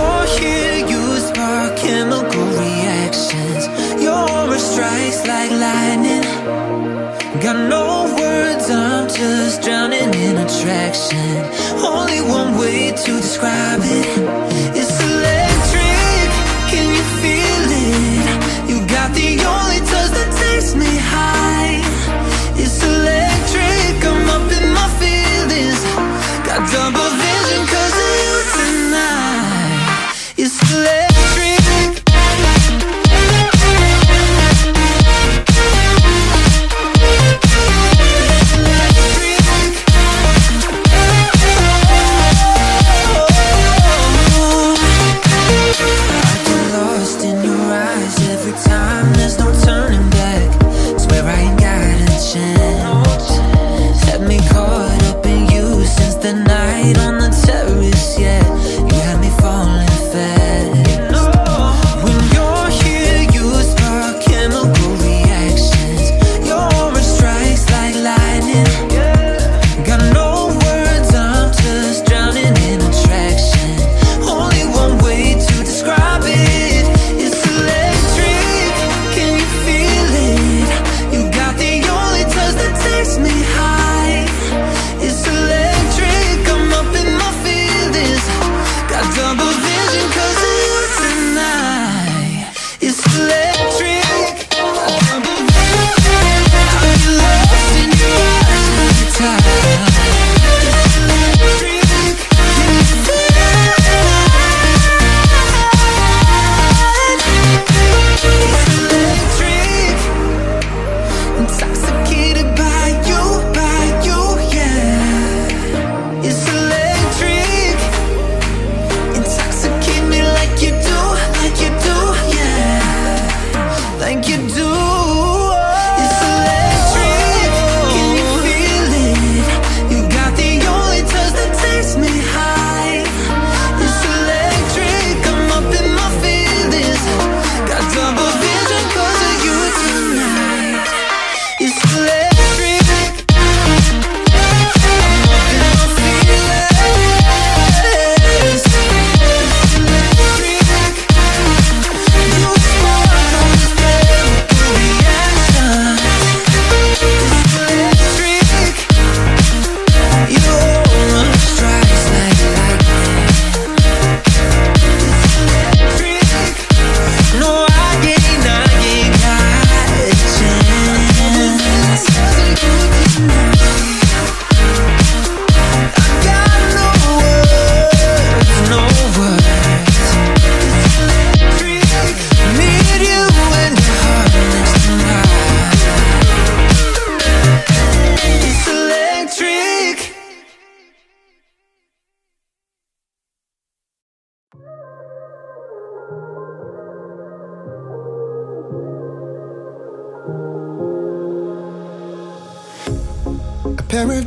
You're here, you spark chemical reactions. Your aura strikes like lightning. Got no words, I'm just drowning in attraction. Only one way to describe it. It's